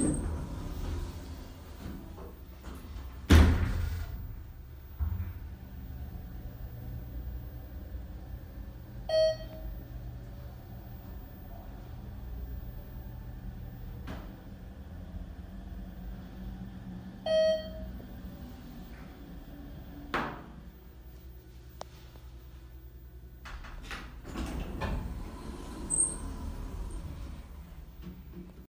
Yeah.